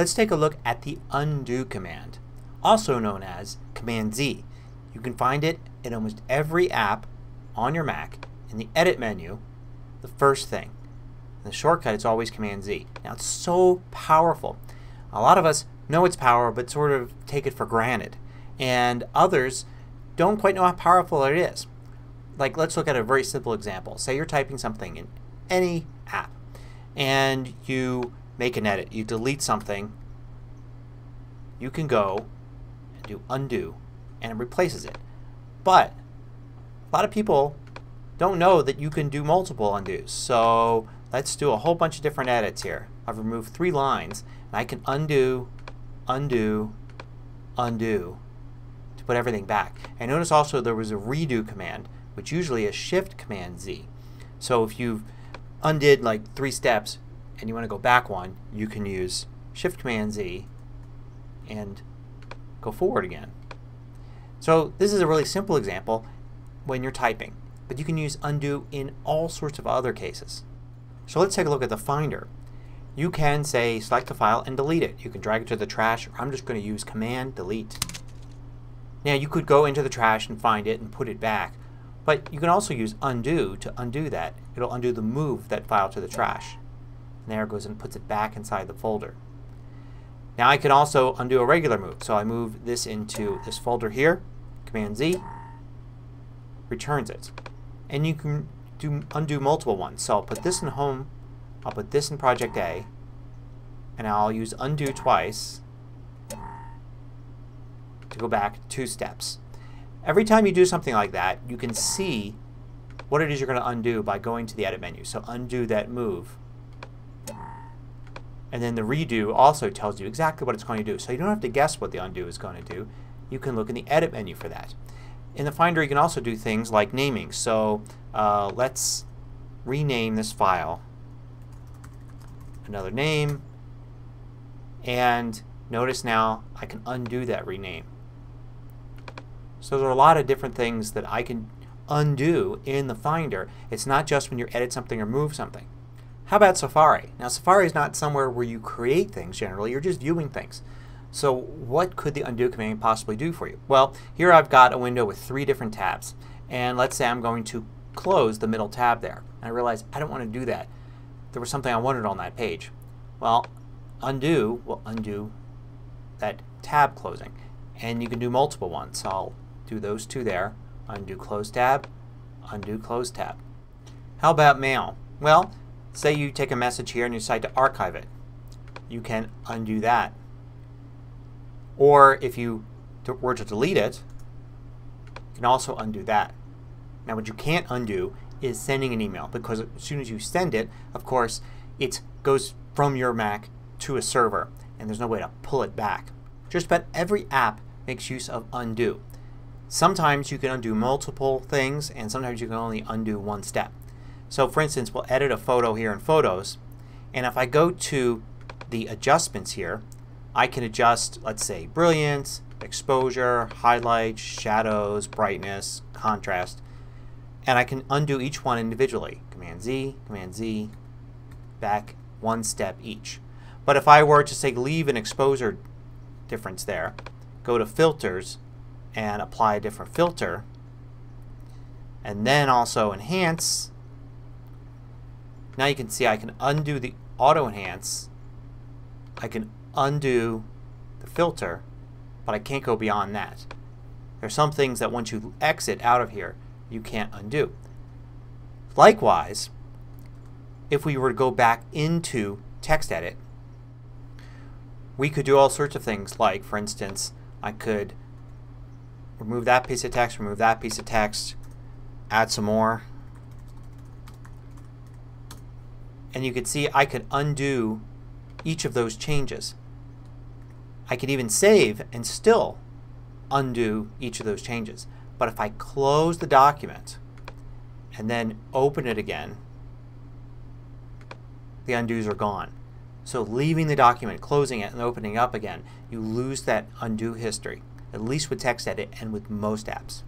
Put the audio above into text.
Let's take a look at the undo command, also known as Command Z. You can find it in almost every app on your Mac in the Edit menu, the first thing. In the shortcut it's always Command Z. Now it's so powerful. A lot of us know its power but sort of take it for granted. And others don't quite know how powerful it is. Like let's look at a very simple example. Say you're typing something in any app and you make an edit. You delete something. You can go and do undo and it replaces it. But a lot of people don't know that you can do multiple undos. So let's do a whole bunch of different edits here. I've removed three lines and I can undo, undo, undo to put everything back. And notice also there was a redo command which usually is Shift Command Z. So if you've undid like three steps and you want to go back one you can use Shift Command Z and go forward again. So this is a really simple example when you're typing. But you can use undo in all sorts of other cases. So let's take a look at the Finder. You can say select the file and delete it. You can drag it to the trash or I'm just going to use Command Delete. Now you could go into the trash and find it and put it back. But you can also use undo to undo that. It'll undo the move that file to the trash. And there it goes and puts it back inside the folder. Now I can also undo a regular move. So I move this into this folder here. Command Z returns it. And you can do undo multiple ones. So I'll put this in home. I'll put this in project A. And I'll use undo twice to go back two steps. Every time you do something like that you can see what it is you're going to undo by going to the edit menu. So undo that move. And then the redo also tells you exactly what it's going to do. So you don't have to guess what the undo is going to do. You can look in the edit menu for that. In the Finder you can also do things like naming. So uh, let's rename this file another name and notice now I can undo that rename. So there are a lot of different things that I can undo in the Finder. It's not just when you edit something or move something. How about Safari? Now Safari is not somewhere where you create things generally. You're just viewing things. So what could the undo command possibly do for you? Well here I've got a window with three different tabs. And let's say I'm going to close the middle tab there. And I realize I don't want to do that. There was something I wanted on that page. Well undo will undo that tab closing. And you can do multiple ones. So I'll do those two there. Undo close tab, undo close tab. How about mail? Well say you take a message here and you decide to archive it. You can undo that. Or if you were to delete it you can also undo that. Now what you can't undo is sending an email because as soon as you send it of course it goes from your Mac to a server and there's no way to pull it back. Just about every app makes use of undo. Sometimes you can undo multiple things and sometimes you can only undo one step. So for instance we'll edit a photo here in Photos and if I go to the adjustments here I can adjust let's say brilliance, exposure, highlights, shadows, brightness, contrast and I can undo each one individually. Command Z, Command Z, back one step each. But if I were to say leave an exposure difference there, go to filters and apply a different filter and then also enhance now you can see I can undo the auto enhance. I can undo the filter but I can't go beyond that. There are some things that once you exit out of here you can't undo. Likewise if we were to go back into TextEdit we could do all sorts of things like for instance I could remove that piece of text, remove that piece of text, add some more and you can see I could undo each of those changes. I could even save and still undo each of those changes. But if I close the document and then open it again the undos are gone. So leaving the document, closing it, and opening up again you lose that undo history. At least with TextEdit and with most apps.